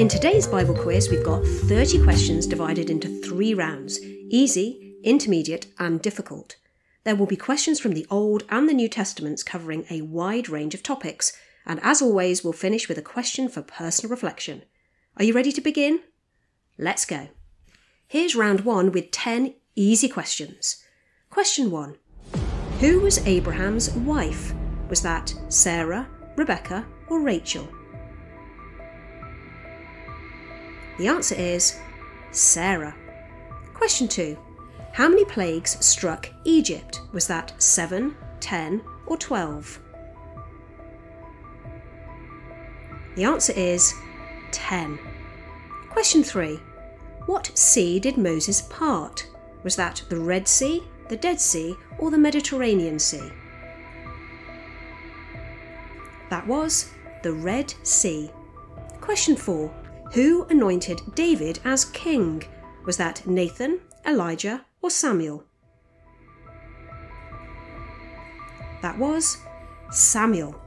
In today's Bible quiz, we've got 30 questions divided into three rounds easy, intermediate, and difficult. There will be questions from the Old and the New Testaments covering a wide range of topics, and as always, we'll finish with a question for personal reflection. Are you ready to begin? Let's go. Here's round one with 10 easy questions. Question one Who was Abraham's wife? Was that Sarah, Rebecca, or Rachel? The answer is Sarah. Question 2. How many plagues struck Egypt? Was that 7, 10, or 12? The answer is 10. Question 3. What sea did Moses part? Was that the Red Sea, the Dead Sea, or the Mediterranean Sea? That was the Red Sea. Question 4. Who anointed David as king? Was that Nathan, Elijah, or Samuel? That was Samuel.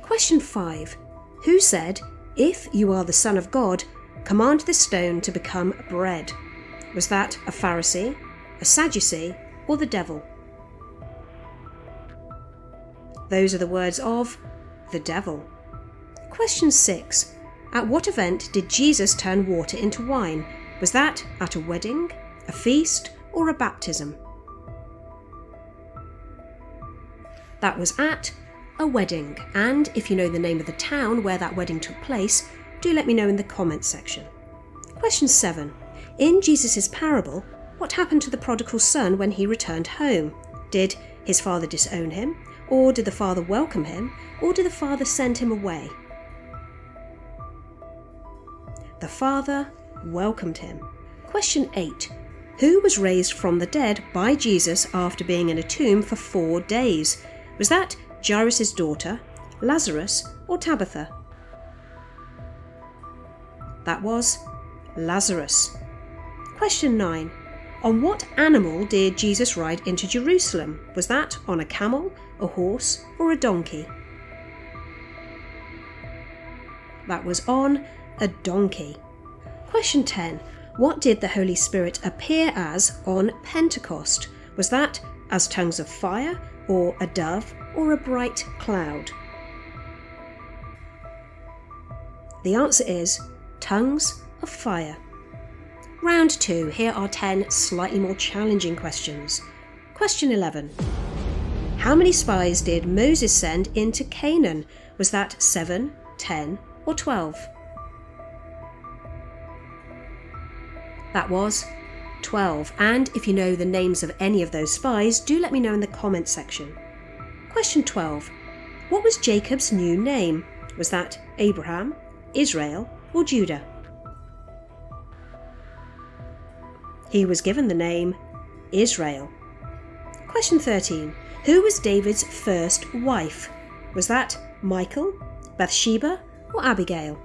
Question 5. Who said, If you are the Son of God, command this stone to become bread? Was that a Pharisee, a Sadducee, or the devil? Those are the words of the devil. Question 6. At what event did Jesus turn water into wine? Was that at a wedding, a feast, or a baptism? That was at a wedding, and if you know the name of the town where that wedding took place, do let me know in the comments section. Question 7. In Jesus' parable, what happened to the prodigal son when he returned home? Did his father disown him? Or did the father welcome him? Or did the father send him away? The Father welcomed him. Question 8. Who was raised from the dead by Jesus after being in a tomb for four days? Was that Jairus' daughter, Lazarus, or Tabitha? That was Lazarus. Question 9. On what animal did Jesus ride into Jerusalem? Was that on a camel, a horse, or a donkey? That was on a donkey. Question 10. What did the Holy Spirit appear as on Pentecost? Was that as tongues of fire, or a dove, or a bright cloud? The answer is tongues of fire. Round 2. Here are 10 slightly more challenging questions. Question 11. How many spies did Moses send into Canaan? Was that 7, 10, or 12? That was 12. And if you know the names of any of those spies, do let me know in the comments section. Question 12. What was Jacob's new name? Was that Abraham, Israel, or Judah? He was given the name Israel. Question 13. Who was David's first wife? Was that Michal, Bathsheba, or Abigail?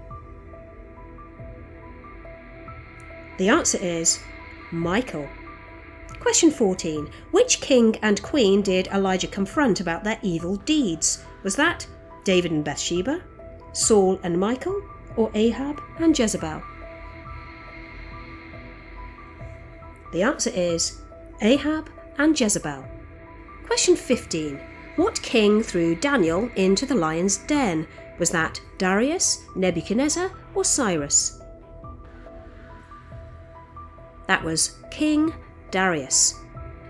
The answer is Michal. Question 14. Which king and queen did Elijah confront about their evil deeds? Was that David and Bathsheba, Saul and Michal, or Ahab and Jezebel? The answer is Ahab and Jezebel. Question 15. What king threw Daniel into the lion's den? Was that Darius, Nebuchadnezzar, or Cyrus? That was King Darius.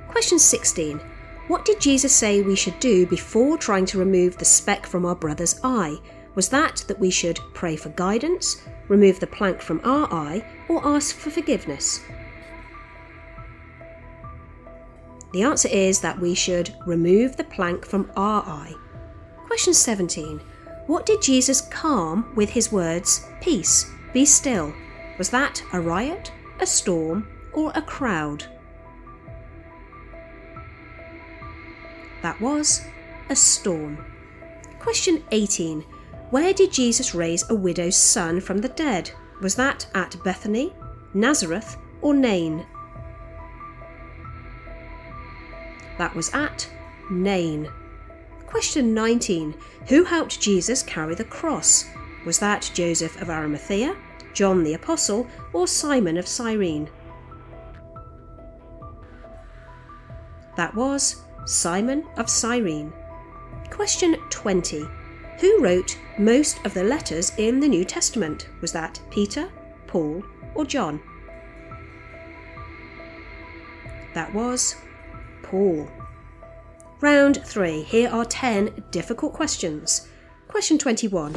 Question 16. What did Jesus say we should do before trying to remove the speck from our brother's eye? Was that that we should pray for guidance, remove the plank from our eye, or ask for forgiveness? The answer is that we should remove the plank from our eye. Question 17. What did Jesus calm with his words, Peace, be still? Was that a riot, a storm, or a crowd? That was a storm. Question 18. Where did Jesus raise a widow's son from the dead? Was that at Bethany, Nazareth, or Nain? That was at Nain. Question 19. Who helped Jesus carry the cross? Was that Joseph of Arimathea, John the Apostle, or Simon of Cyrene? That was Simon of Cyrene. Question 20. Who wrote most of the letters in the New Testament? Was that Peter, Paul, or John? That was Paul. Round 3. Here are 10 difficult questions. Question 21.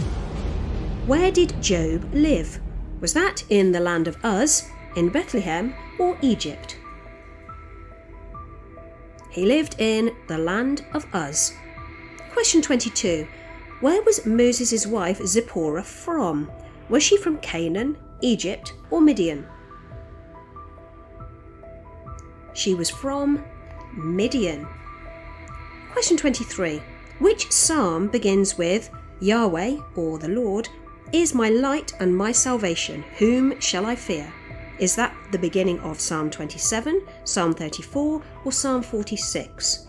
Where did Job live? Was that in the land of Uz, in Bethlehem, or Egypt? He lived in the land of Uz. Question 22. Where was Moses' wife Zipporah from? Was she from Canaan, Egypt, or Midian? She was from Midian. Question 23. Which psalm begins with Yahweh, or the Lord, is my light and my salvation? Whom shall I fear? Is that the beginning of Psalm 27, Psalm 34, or Psalm 46?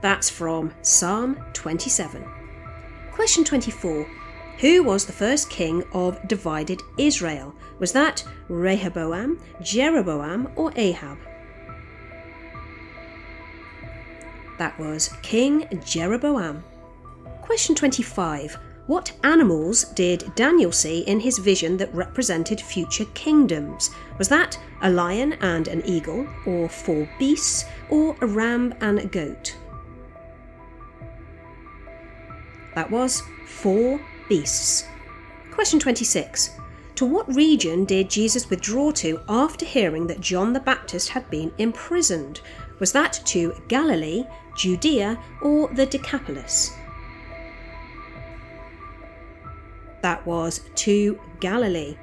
That's from Psalm 27. Question 24. Who was the first king of divided Israel? Was that Rehoboam, Jeroboam, or Ahab? That was King Jeroboam. Question 25. What animals did Daniel see in his vision that represented future kingdoms? Was that a lion and an eagle, or four beasts, or a ram and a goat? That was four beasts. Question 26. To what region did Jesus withdraw to after hearing that John the Baptist had been imprisoned? Was that to Galilee, Judea, or the Decapolis? That was to Galilee.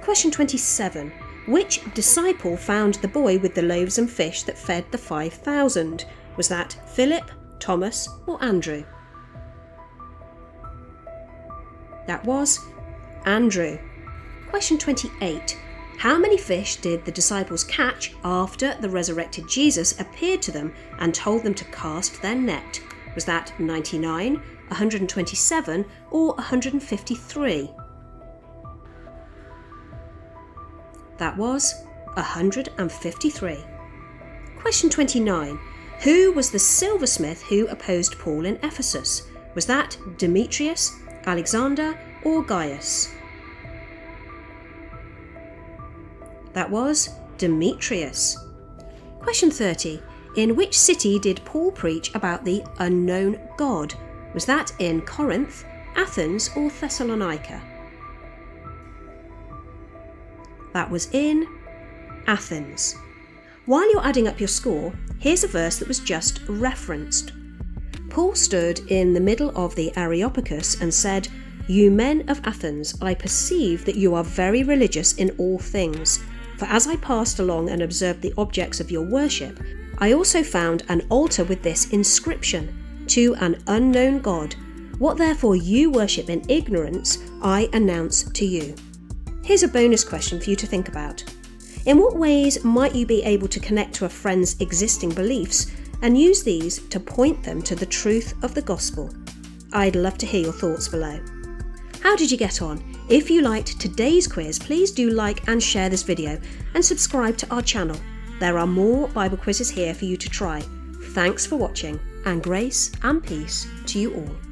Question 27. Which disciple found the boy with the loaves and fish that fed the 5,000? Was that Philip, Thomas, or Andrew? That was Andrew. Question 28. How many fish did the disciples catch after the resurrected Jesus appeared to them and told them to cast their net? Was that 99, 127, or 153? That was 153. Question 29. Who was the silversmith who opposed Paul in Ephesus? Was that Demetrius, Alexander, or Gaius? That was Demetrius. Question 30. In which city did Paul preach about the unknown God? Was that in Corinth, Athens, or Thessalonica? That was in Athens. While you're adding up your score, here's a verse that was just referenced. Paul stood in the middle of the Areopagus and said, You men of Athens, I perceive that you are very religious in all things. For as I passed along and observed the objects of your worship, I also found an altar with this inscription To an unknown God. What therefore you worship in ignorance, I announce to you. Here's a bonus question for you to think about. In what ways might you be able to connect to a friend's existing beliefs and use these to point them to the truth of the gospel? I'd love to hear your thoughts below. How did you get on? If you liked today's quiz, please do like and share this video and subscribe to our channel. There are more Bible quizzes here for you to try. Thanks for watching, and grace and peace to you all.